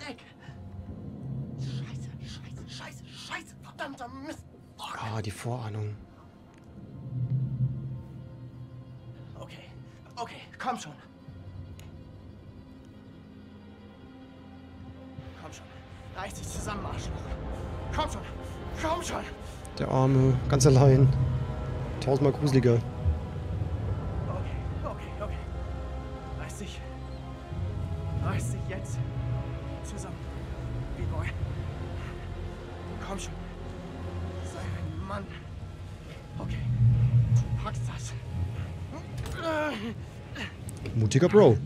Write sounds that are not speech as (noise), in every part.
Dreck! Scheiße, scheiße, scheiße, scheiße, verdammter Mist! Ah, die Vorahnung. Okay, okay, komm schon. Komm schon, reiß dich zusammen, Arschloch. Komm schon, komm schon! Der Arme, ganz allein. Tausendmal gruseliger. Mutiger Bro.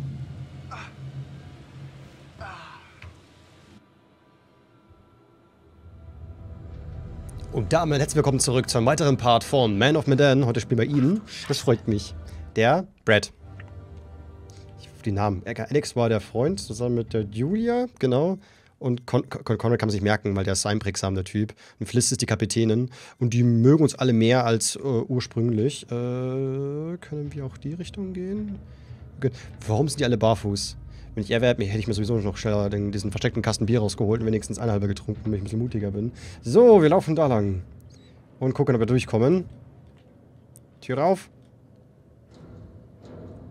Und damit herzlich willkommen zurück zu einem weiteren Part von Man of Medan. Heute spielen wir ihn. Das freut mich. Der Brad. Ich die Namen. Alex war der Freund, zusammen mit der Julia, genau. Und Con Con Conrad kann man sich merken, weil der ist so einprägsam, der Typ. Und Fliss ist die Kapitänin. Und die mögen uns alle mehr als äh, ursprünglich. Äh, können wir auch die Richtung gehen? Warum sind die alle barfuß? Wenn ich er wäre, hätte ich mir sowieso noch schneller den, diesen versteckten Kasten Bier rausgeholt und wenigstens eine halbe getrunken, damit ich ein bisschen mutiger bin. So, wir laufen da lang. Und gucken, ob wir durchkommen. Tür auf.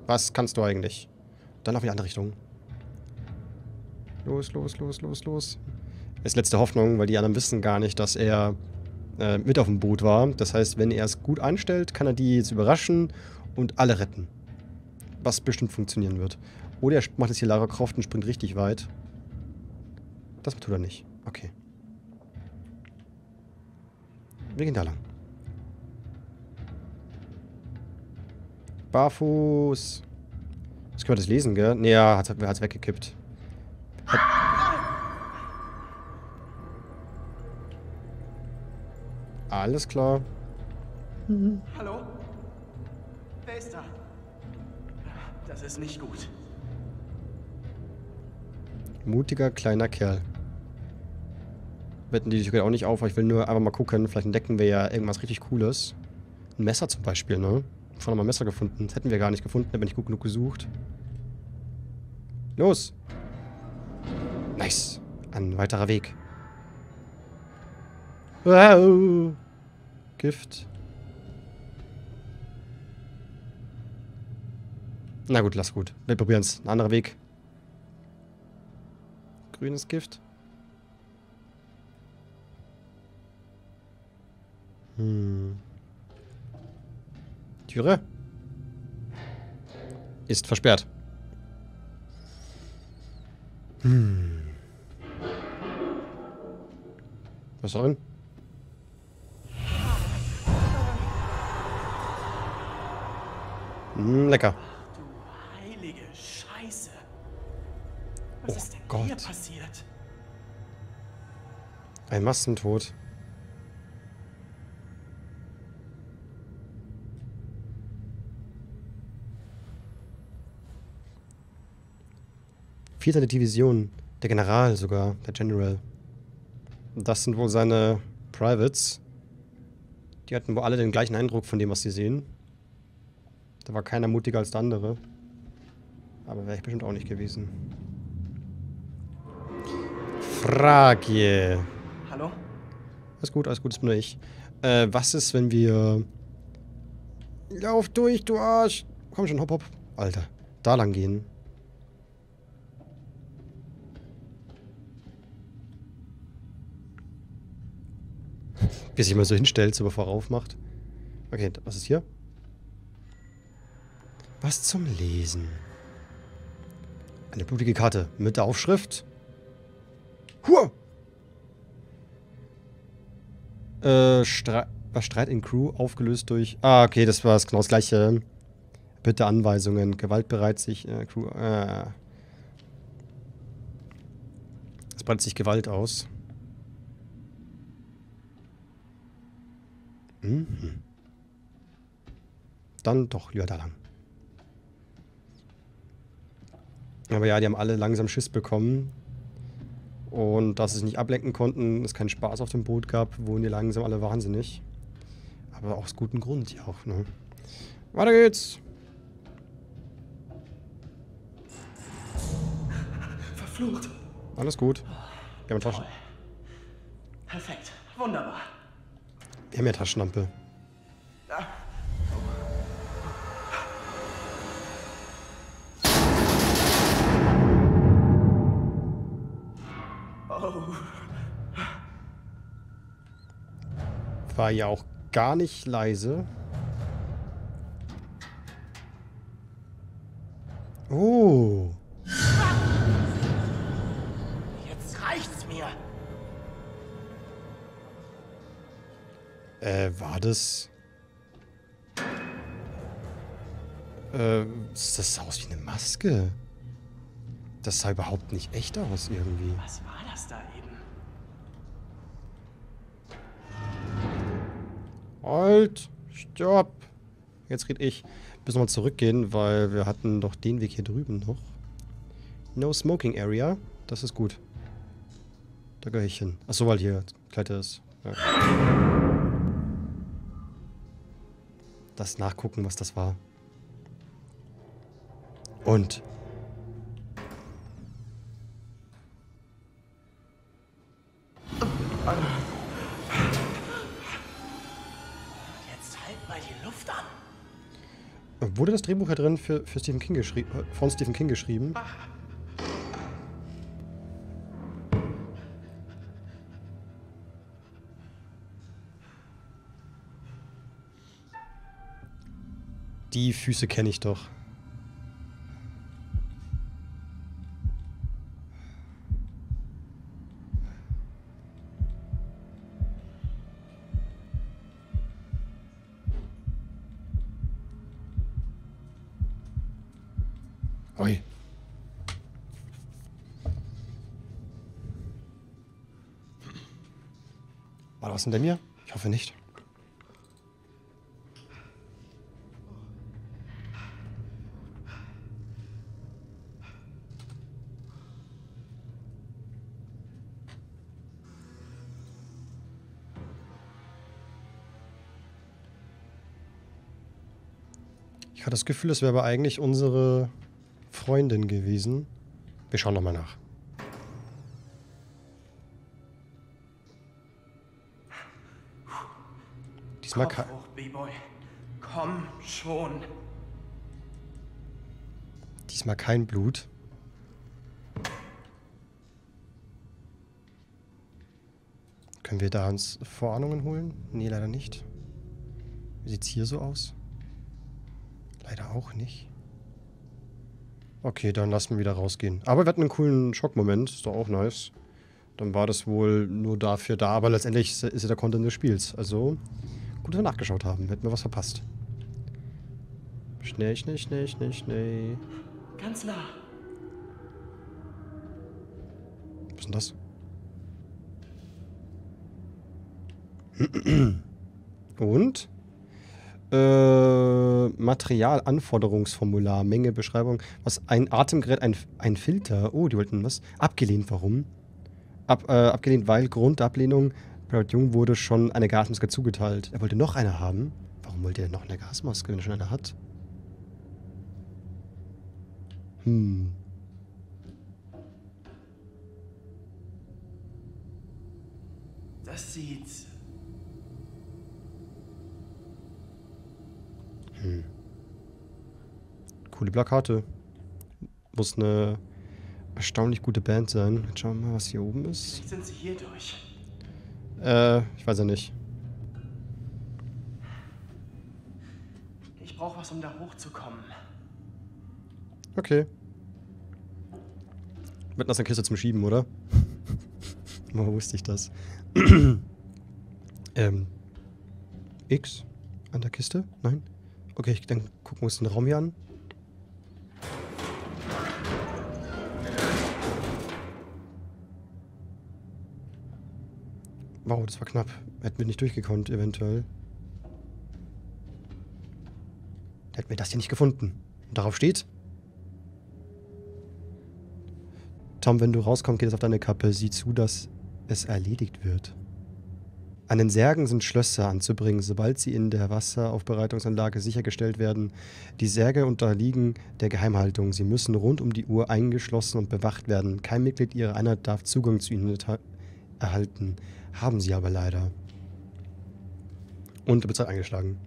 Was kannst du eigentlich? Dann auf die andere Richtung. Los, los, los, los, los. Ist letzte Hoffnung, weil die anderen wissen gar nicht, dass er äh, mit auf dem Boot war. Das heißt, wenn er es gut anstellt, kann er die jetzt überraschen und alle retten. Was bestimmt funktionieren wird. Oder er macht jetzt hier Lara Croft und springt richtig weit. Das tut er nicht. Okay. Wir gehen da lang. Barfuß. Jetzt können wir das lesen, gell? Nee, ja, hat es weggekippt. Hat Alles klar. Hallo? Das ist nicht gut. Mutiger kleiner Kerl. Wetten die Tür auch nicht auf, aber ich will nur einfach mal gucken. Vielleicht entdecken wir ja irgendwas richtig Cooles. Ein Messer zum Beispiel, ne? Vorhin haben wir ein Messer gefunden. Das hätten wir gar nicht gefunden, hätten wir nicht gut genug gesucht. Los! Nice. Ein weiterer Weg. Wow. Gift. Na gut, lass gut. Wir probieren es. Ein anderer Weg. Grünes Gift. Hm. Türe. Ist versperrt. Hm. Was da drin? Hm, lecker. Was Oh ist denn Gott. hier passiert? Ein Massentod. Vierte Division. Der General sogar. Der General. Das sind wohl seine Privates. Die hatten wohl alle den gleichen Eindruck von dem, was sie sehen. Da war keiner mutiger als der andere. Aber wäre ich bestimmt auch nicht gewesen. Frage. Hallo? Alles gut, alles gut, das bin nur ich. Äh, was ist, wenn wir... Lauf durch, du Arsch! Komm schon, hopp, hopp. Alter, da lang gehen. (laughs) Wie sich mal so hinstellt, so bevor er aufmacht. Okay, was ist hier? Was zum Lesen. Eine blutige Karte mit der Aufschrift. Hua! Äh, Stre was Streit in Crew aufgelöst durch. Ah, okay, das war genau das gleiche. Bitte Anweisungen. Gewaltbereit sich äh, Crew. Äh. Es breitet sich Gewalt aus. Mhm. Dann doch lieber da lang. Aber ja, die haben alle langsam Schiss bekommen. Und dass sie sich nicht ablenken konnten, es keinen Spaß auf dem Boot gab, wurden die langsam alle wahnsinnig. Aber aus gutem Grund ja auch, ne? Weiter geht's! Verflucht. Alles gut. Wir haben Taschen. Perfekt. Wunderbar. Wir haben ja Taschenlampe. Oh. War ja auch gar nicht leise. Oh. Jetzt reicht's mir. Äh, war das... Äh, das sah aus wie eine Maske. Das sah überhaupt nicht echt aus irgendwie. Was war das da eben? Halt! Stopp! Jetzt red ich. Müssen wir mal zurückgehen, weil wir hatten doch den Weg hier drüben noch. No Smoking Area. Das ist gut. Da gehöre ich hin. Achso, weil hier Kleiter ist. Ja. Das nachgucken, was das war. Und. Jetzt halt mal die Luft an. Wurde das Drehbuch ja drin für, für Stephen King geschrieben, von Stephen King geschrieben? Die Füße kenne ich doch. Was hinter mir? Ich hoffe nicht. Ich hatte das Gefühl, es wäre aber eigentlich unsere Freundin gewesen. Wir schauen nochmal nach. Hoch, B-Boy. Komm schon. Diesmal kein Blut. Können wir da uns Vorahnungen holen? Nee, leider nicht. Wie sieht's hier so aus? Leider auch nicht. Okay, dann lassen wir wieder rausgehen. Aber wir hatten einen coolen Schockmoment. Ist doch auch nice. Dann war das wohl nur dafür da. Aber letztendlich ist ist ja der Content des Spiels. Also, gut, dass wir nachgeschaut haben. Hätten wir was verpasst. Schnell, schnell, schnell, schnell, schnell. Ganz nah. Was ist denn das? Und? Äh, Materialanforderungsformular, Menge, Beschreibung. Was? Ein Atemgerät, ein, ein Filter. Oh, die wollten was? Abgelehnt, warum? Ab, äh, abgelehnt, weil Grund Barrett Jung wurde schon eine Gasmaske zugeteilt. Er wollte noch eine haben. Warum wollte er noch eine Gasmaske, wenn er schon eine hat? Hm. Das sieht Coole Plakate. Muss eine erstaunlich gute Band sein. Jetzt schauen wir mal, was hier oben ist. Vielleicht sind sie hier durch. Äh, ich weiß ja nicht. Ich brauche was, um da hochzukommen. Okay. Mit aus der Kiste zum Schieben, oder? (laughs) Woher wusste ich das? (clears throat) ähm. X an der Kiste? Nein? Okay, ich- dann gucken wir uns den Raum hier an. Wow, das war knapp. Hätten wir nicht durchgekonnt, eventuell. Hätten wir das hier nicht gefunden. Und darauf steht. Tom, wenn du rauskommst, geht es auf deine Kappe. Sieh zu, dass es erledigt wird. An den Särgen sind Schlösser anzubringen, sobald sie in der Wasseraufbereitungsanlage sichergestellt werden. Die Särge unterliegen der Geheimhaltung. Sie müssen rund um die Uhr eingeschlossen und bewacht werden. Kein Mitglied ihrer Einheit darf Zugang zu ihnen erhalten. Haben sie aber leider. Und bezahlt eingeschlagen.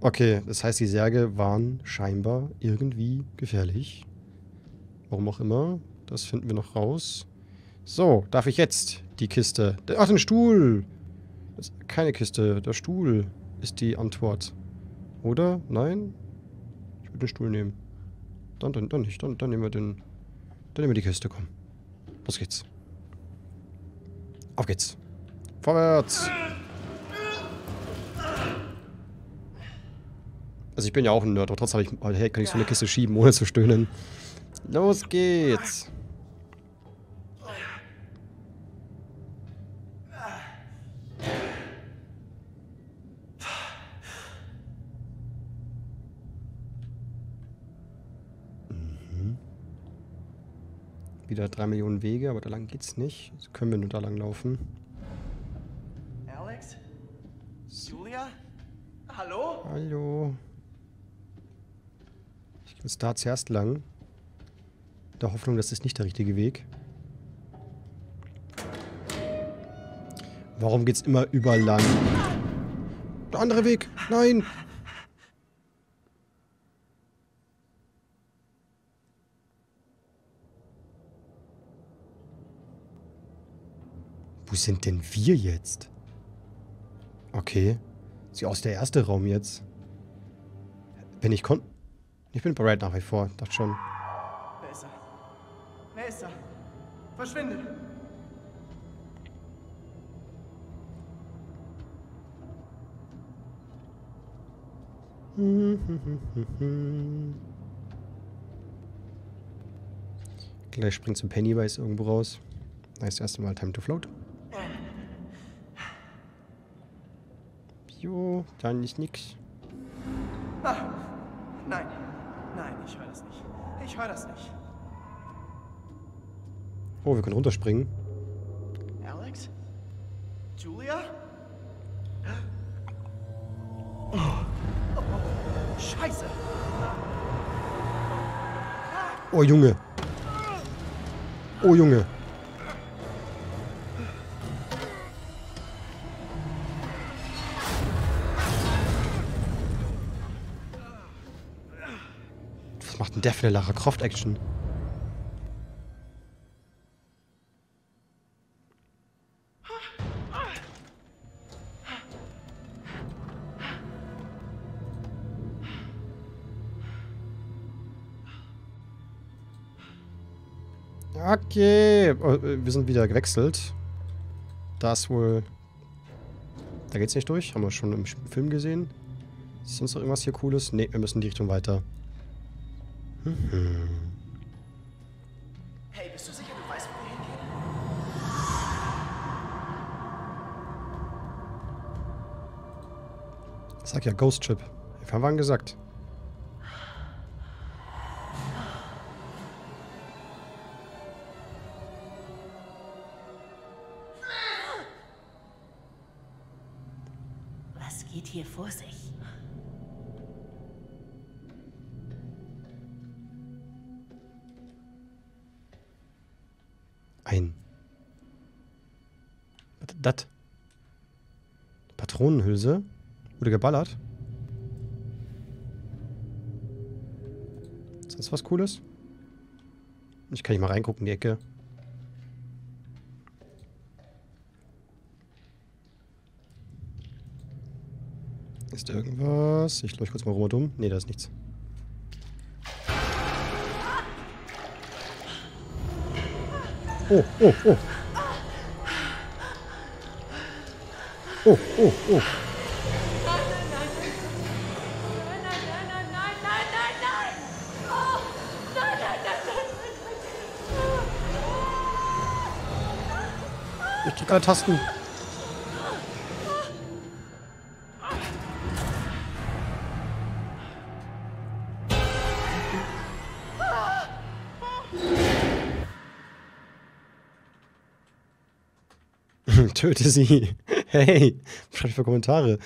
Okay, das heißt, die Särge waren scheinbar irgendwie gefährlich. Warum auch immer. Das finden wir noch raus. So, darf ich jetzt die Kiste... Ach, den Stuhl! Keine Kiste. Der Stuhl ist die Antwort. Oder? Nein? Ich würde den Stuhl nehmen. Dann, dann, dann nicht. Dann, dann nehmen wir den... Dann nehmen wir die Kiste, komm. Los geht's. Auf geht's. Vorwärts! Also ich bin ja auch ein Nerd, aber trotzdem ich, hey, kann ich so eine Kiste schieben, ohne zu stöhnen. Los geht's! Wieder drei Millionen Wege, aber da lang geht's nicht. Also können wir nur da lang laufen. Alex? Julia? Hallo? Hallo. Ich muss da zuerst lang. In der Hoffnung, das ist nicht der richtige Weg. Warum geht's immer überall lang? Der andere Weg! Nein! Wo sind denn wir jetzt? Okay. Sieht aus der erste Raum jetzt. Wenn ich kon... Ich bin bereit nach wie vor. Dachte schon. Wer ist er? Wer ist er? Verschwinde! Gleich springt zum Pennywise irgendwo raus. Da ist das erste Mal Time to Float. Jo, dann ist nix. Ah, nein, nein, ich höre das nicht. Ich höre das nicht. Oh, wir können runterspringen. Alex? Julia? Oh, Scheiße! Oh, Junge. Oh, Junge. Der für eine Lara Croft Action? Okay, oh, wir sind wieder gewechselt. Da ist wohl... Da geht's nicht durch. Haben wir schon im Film gesehen. Ist sonst noch irgendwas hier Cooles? Ne, wir müssen die Richtung weiter. Hey, bist du sicher, du weißt, wo wir hingehen? Sag ja Ghost Chip. Wir haben gesagt. Patronenhülse? Wurde geballert? Ist das was Cooles? Ich kann nicht mal reingucken in die Ecke. Ist irgendwas? Ich leuchte kurz mal rum und um. Ne, da ist nichts. Oh, oh, oh. Oh, oh, oh. Ich drück alle Tasten. (laughs) Töte sie. (laughs) Hey, schreibt für Kommentare.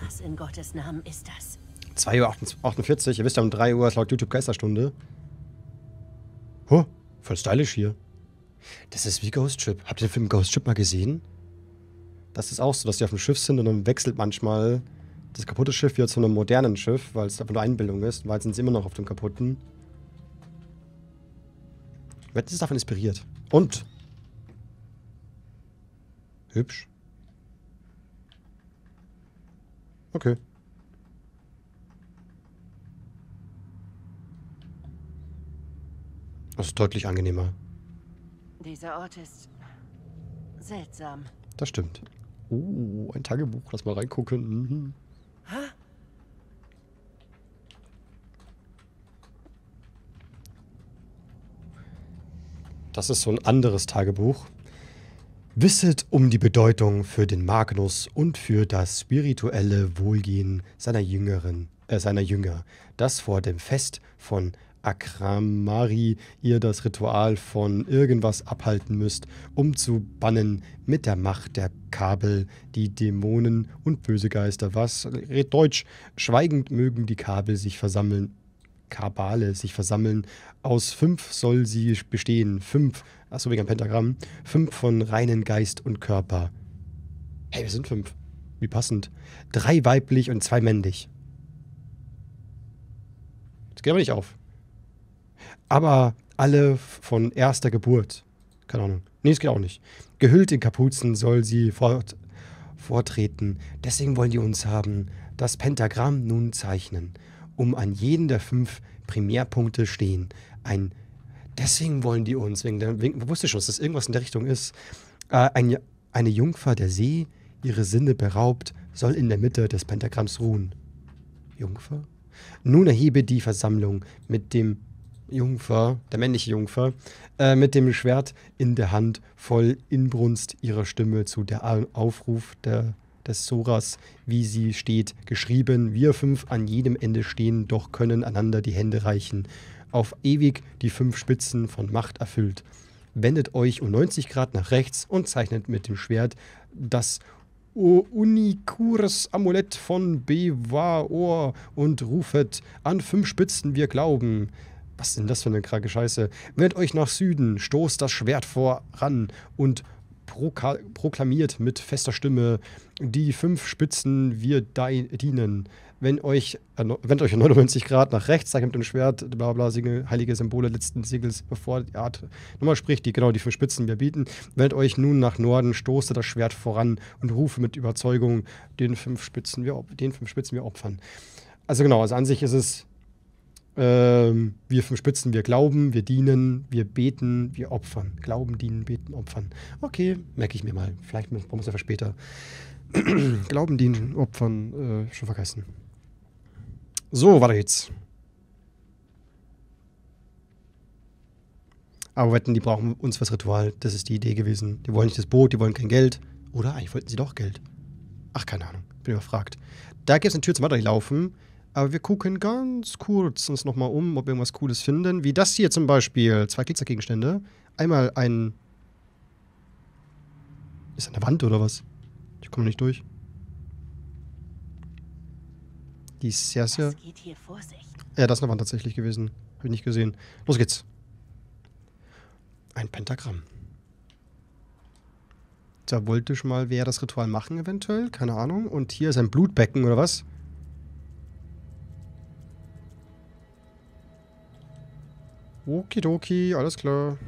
Was in Gottes Namen ist das? 2.48 Uhr, ihr wisst ja, um 3 Uhr ist laut YouTube Geisterstunde. Huh, voll stylisch hier. Das ist wie Ghost Ship. Habt ihr den Film Ghost Ship mal gesehen? Das ist auch so, dass die auf dem Schiff sind und dann wechselt manchmal das kaputte Schiff wieder zu einem modernen Schiff, weil es einfach nur Einbildung ist, weil sind sie immer noch auf dem kaputten. Wer ist davon inspiriert? Und? Hübsch. Okay. Das ist deutlich angenehmer. Dieser Ort ist seltsam. Das stimmt. Oh, ein Tagebuch. Lass mal reingucken. Mhm. Das ist so ein anderes Tagebuch. Wisset um die Bedeutung für den Magnus und für das spirituelle Wohlgehen seiner Jüngeren, äh, seiner Jünger, das vor dem Fest von Akramari ihr das Ritual von irgendwas abhalten müsst, um zu bannen mit der Macht der Kabel die Dämonen und böse Geister. Was? Red Deutsch. Schweigend mögen die Kabel sich versammeln. Kabale sich versammeln. Aus fünf soll sie bestehen. Fünf, achso, wegen Pentagramm. Fünf von reinen Geist und Körper. Hey, wir sind fünf. Wie passend. Drei weiblich und zwei männlich. Das geht aber nicht auf. Aber alle von erster Geburt. Keine Ahnung. Nee, das geht auch nicht. Gehüllt in Kapuzen soll sie fort, vortreten. Deswegen wollen die uns haben. Das Pentagramm nun zeichnen um an jeden der fünf Primärpunkte stehen. Ein, deswegen wollen die uns, wegen der, wegen, wusste schon, dass das irgendwas in der Richtung ist. Äh, ein, eine Jungfer der See, ihre Sinne beraubt, soll in der Mitte des Pentagramms ruhen. Jungfer? Nun erhebe die Versammlung mit dem Jungfer, der männliche Jungfer, äh, mit dem Schwert in der Hand voll Inbrunst ihrer Stimme zu der Aufruf der des Soras, wie sie steht, geschrieben, wir fünf an jedem Ende stehen, doch können einander die Hände reichen, auf ewig die fünf Spitzen von Macht erfüllt. Wendet euch um 90 Grad nach rechts und zeichnet mit dem Schwert das Unikures Amulett von Bewaor und rufet an fünf Spitzen wir glauben. Was ist denn das für eine kranke Scheiße? Wendet euch nach Süden, stoßt das Schwert voran und proklamiert mit fester Stimme, die fünf Spitzen wir dienen. Wenn euch, äh, wendet euch 99 Grad nach rechts, zeigt mit dem Schwert, bla bla, Singe, heilige Symbole letzten Siegels, bevor die Art nochmal spricht, die genau die fünf Spitzen wir bieten. Wendet euch nun nach Norden, stoße das Schwert voran und rufe mit Überzeugung den fünf Spitzen wir, den fünf Spitzen wir opfern. Also genau, also an sich ist es ähm, wir fünf Spitzen, wir glauben, wir dienen, wir beten, wir opfern. Glauben, dienen, beten, opfern. Okay, merke ich mir mal. Vielleicht brauchen wir es einfach später. (clears throat) glauben, dienen, opfern, äh, schon vergessen. So, weiter geht's. Aber wetten, die brauchen uns fürs Ritual. Das ist die Idee gewesen. Die wollen nicht das Boot, die wollen kein Geld. Oder eigentlich wollten sie doch Geld. Ach, keine Ahnung. Bin überfragt. Da gibt es eine Tür zum Weiterlaufen. Aber wir gucken ganz kurz uns nochmal um, ob wir irgendwas Cooles finden. Wie das hier zum Beispiel. Zwei Glitzergegenstände. Einmal ein... Ist eine Wand oder was? Ich komme nicht durch. Die ist sehr, sehr... Ja, das ist eine Wand tatsächlich gewesen. Habe ich nicht gesehen. Los geht's. Ein Pentagramm. Da wollte ich mal wer das Ritual machen eventuell. Keine Ahnung. Und hier ist ein Blutbecken oder was? Okidoki, alles klar.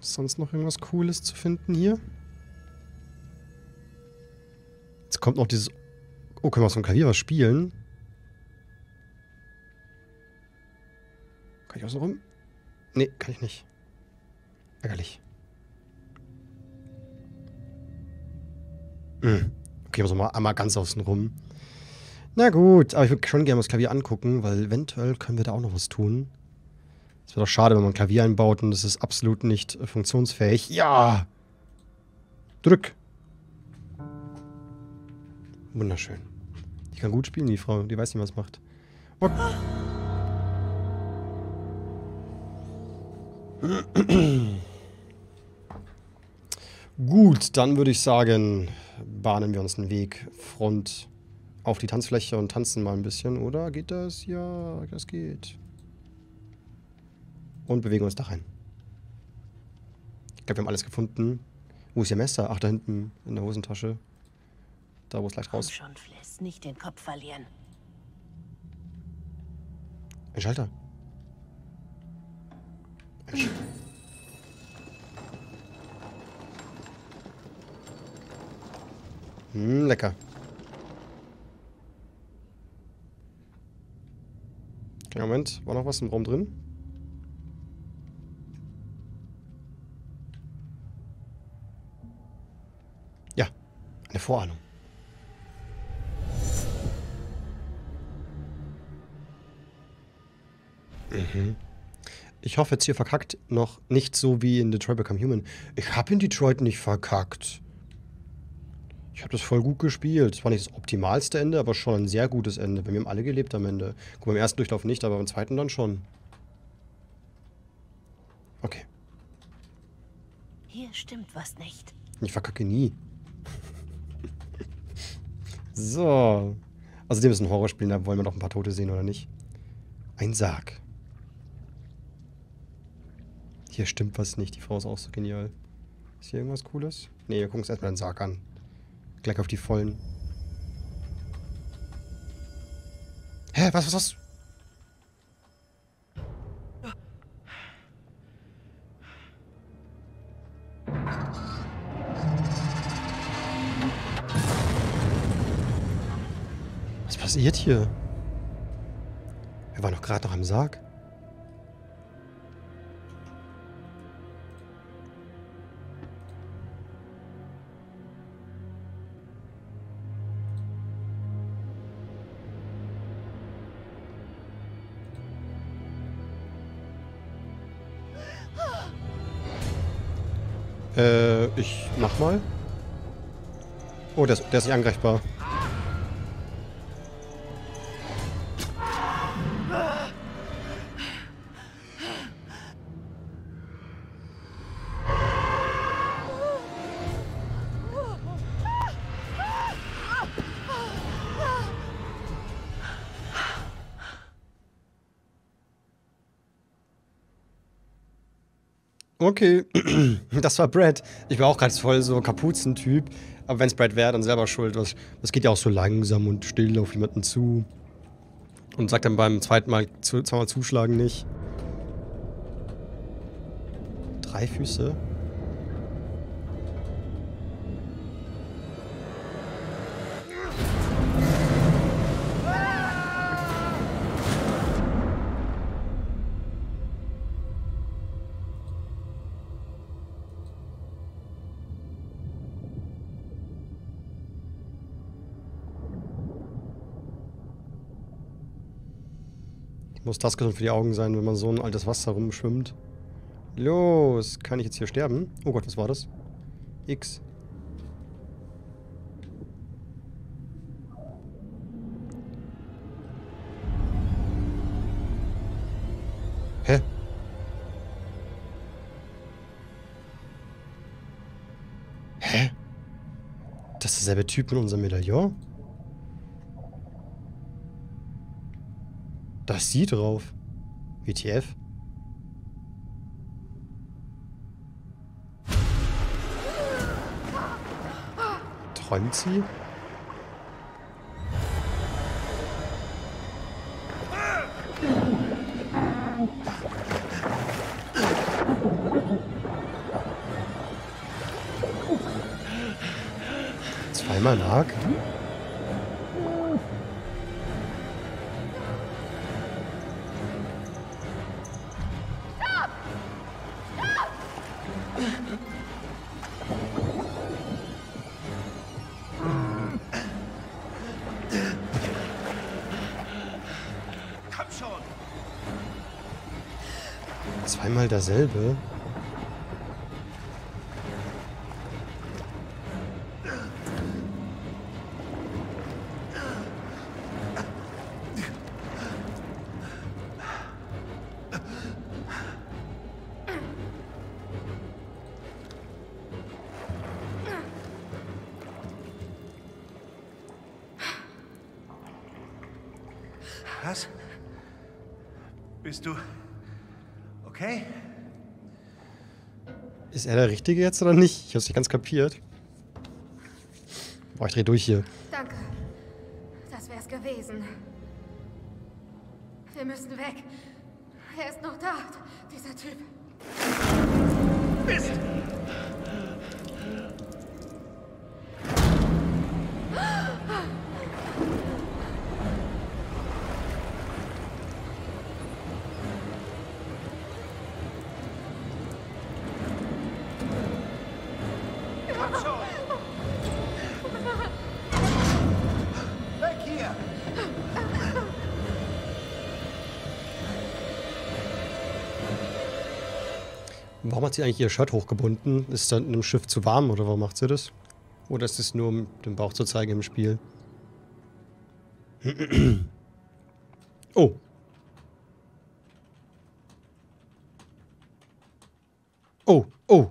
Ist sonst noch irgendwas Cooles zu finden hier? Jetzt kommt noch dieses... Oh, können wir aus dem Klavier was spielen? Kann ich außen rum? Nee, kann ich nicht. Ärgerlich. Mhm. Okay, muss mal einmal ganz außen rum. Na gut, aber ich würde schon gerne das Klavier angucken, weil eventuell können wir da auch noch was tun. Es wäre doch schade, wenn man ein Klavier einbaut und das ist absolut nicht äh, funktionsfähig. Ja! Drück! Wunderschön. Die kann gut spielen, die Frau. Die weiß nicht, was macht. Okay. (clears throat) Gut, dann würde ich sagen, bahnen wir uns einen Weg Front auf die Tanzfläche und tanzen mal ein bisschen, oder? Geht das? Ja, das geht. Und bewegen uns da rein. Ich glaube, wir haben alles gefunden. Wo ist Ihr Messer? Ach, da hinten in der Hosentasche. Da, wo es leicht Komm raus. schon, Fliss, nicht den Kopf verlieren. Ein Schalter. Ein Sch hm, lecker. Okay, Moment, war noch was im Raum drin? Ja, eine Vorahnung. Ich hoffe jetzt hier verkackt noch nicht so wie in Detroit Become Human. Ich habe in Detroit nicht verkackt. Ich habe das voll gut gespielt. Es war nicht das optimalste Ende, aber schon ein sehr gutes Ende. Bei mir haben alle gelebt am Ende. Gut, beim ersten Durchlauf nicht, aber beim zweiten dann schon. Okay. Hier stimmt was nicht. Ich verkacke nie. (laughs) so. Außerdem ist ein Horrorspiel, da wollen wir noch ein paar Tote sehen, oder nicht? Ein Sarg. Hier stimmt was nicht. Die Frau ist auch so genial. Ist hier irgendwas Cooles? Nee, wir gucken uns erstmal den Sarg an. Gleich auf die vollen. Hä? Was, was, was? Was passiert hier? Wir waren doch gerade noch am Sarg. Äh, ich mach mal. Oh, der ist, der ist nicht angreifbar. Okay, (clears throat) das war Brad. Ich war auch gerade voll so Kapuzentyp. Aber wenn es Brad wäre, dann selber schuld. Das, das geht ja auch so langsam und still auf jemanden zu. Und sagt dann beim zweiten Mal zweimal zuschlagen nicht. Drei Füße? Muss das gesund für die Augen sein, wenn man so ein altes Wasser rumschwimmt. Los, kann ich jetzt hier sterben? Oh Gott, was war das? X. Hä? Hä? Das ist derselbe Typ mit unserem Medaillon? Da ist sie drauf. WTF? Träumt sie? Zweimal Nag? Zweimal derselbe? Der Richtige jetzt oder nicht? Ich hab's nicht ganz kapiert. Boah, ich dreh durch hier. Danke. Das wär's gewesen. Wir müssen weg. Er ist noch da, dieser Typ. Mist! Warum hat sie eigentlich ihr Shirt hochgebunden? Ist dann in einem Schiff zu warm oder warum macht sie das? Oder ist es nur, um den Bauch zu zeigen im Spiel? (clears throat) oh. Oh, oh.